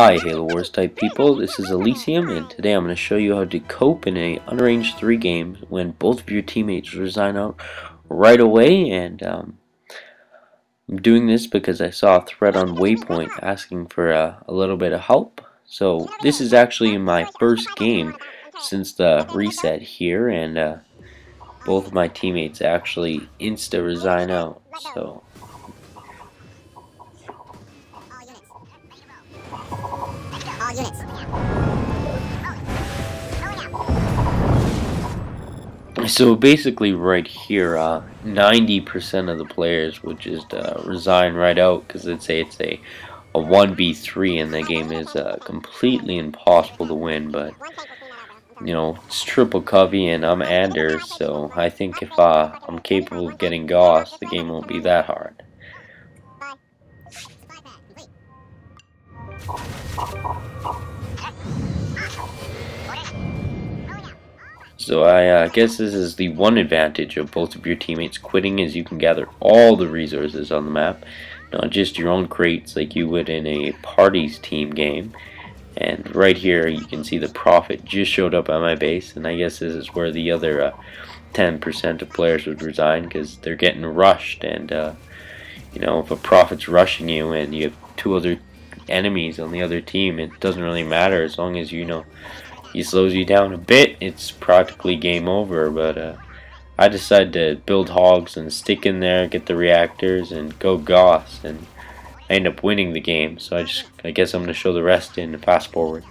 Hi Halo Wars type people, this is Elysium and today I'm going to show you how to cope in a unarranged 3 game when both of your teammates resign out right away. And um, I'm doing this because I saw a thread on Waypoint asking for uh, a little bit of help. So this is actually my first game since the reset here and uh, both of my teammates actually insta resign out. So units. So basically right here, 90% uh, of the players would just uh, resign right out because they'd say it's a, a 1v3 and the game is uh, completely impossible to win, but you know, it's triple Covey and I'm Anders, so I think if uh, I'm capable of getting Gauss, the game won't be that hard. So I uh, guess this is the one advantage of both of your teammates quitting is you can gather all the resources on the map, not just your own crates like you would in a parties team game. And right here you can see the Prophet just showed up at my base and I guess this is where the other 10% uh, of players would resign because they're getting rushed and uh, you know if a Prophet's rushing you and you have two other enemies on the other team it doesn't really matter as long as you know he slows you down a bit, it's practically game over. But uh, I decided to build hogs and stick in there, get the reactors, and go Gauss, and I end up winning the game. So I just, I guess I'm gonna show the rest in the fast forward.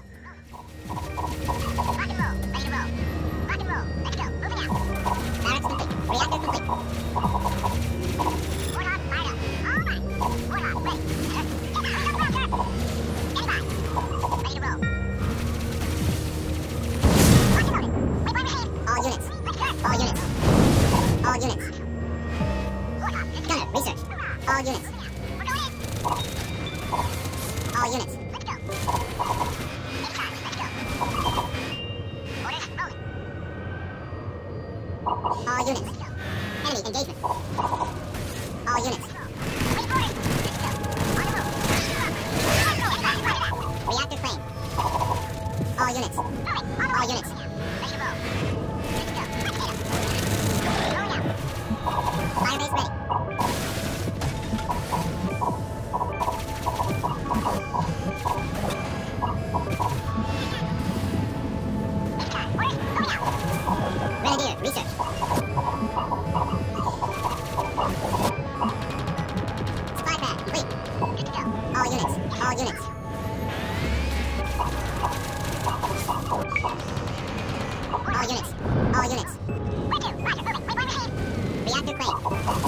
All units. All units. 200円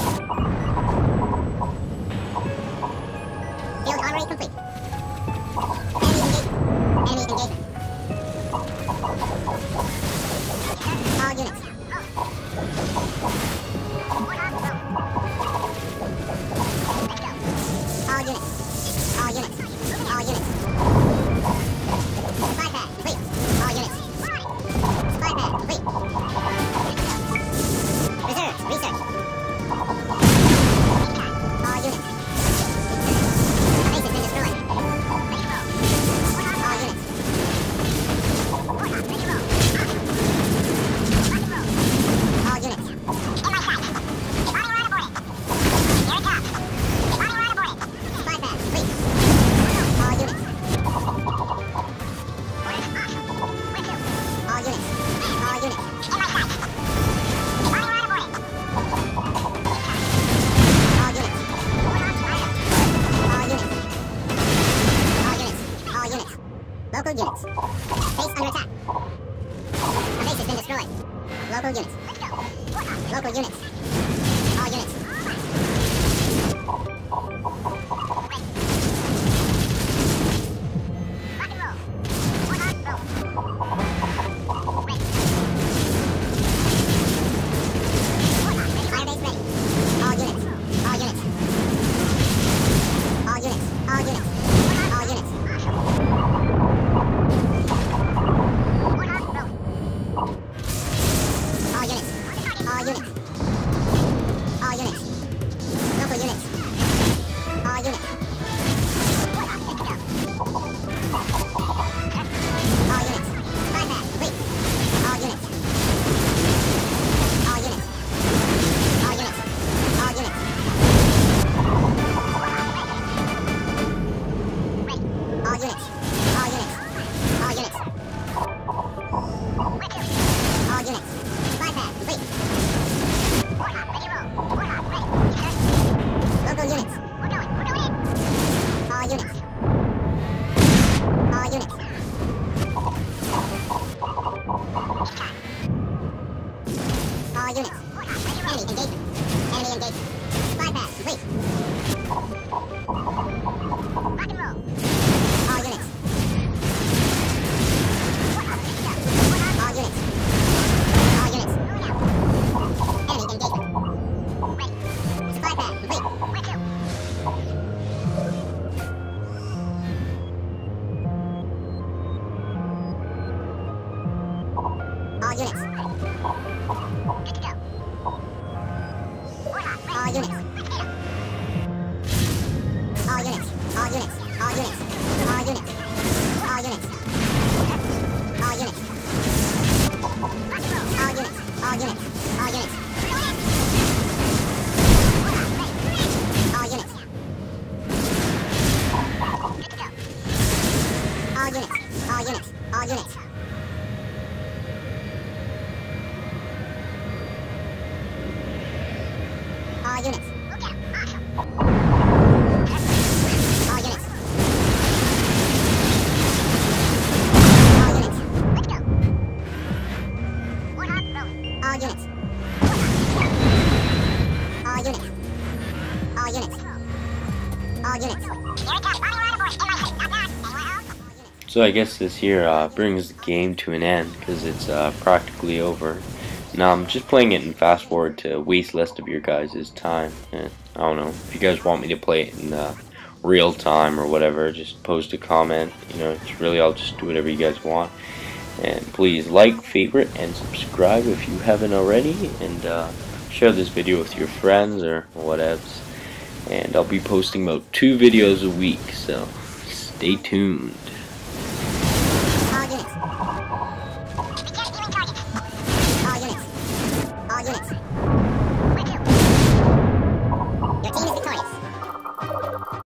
Local units. Local units. Units. All units. All units. All units. All units. All units. All units. All units. All units. All units. All units. All units. All units. All units. So I guess this here uh, brings the game to an end because it's uh, practically over. Now I'm just playing it in fast forward to waste less of your guys' time. And I don't know if you guys want me to play it in uh, real time or whatever. Just post a comment. You know, it's really I'll just do whatever you guys want. And please like, favorite, and subscribe if you haven't already. And uh, share this video with your friends or whatevs. And I'll be posting about two videos a week, so stay tuned.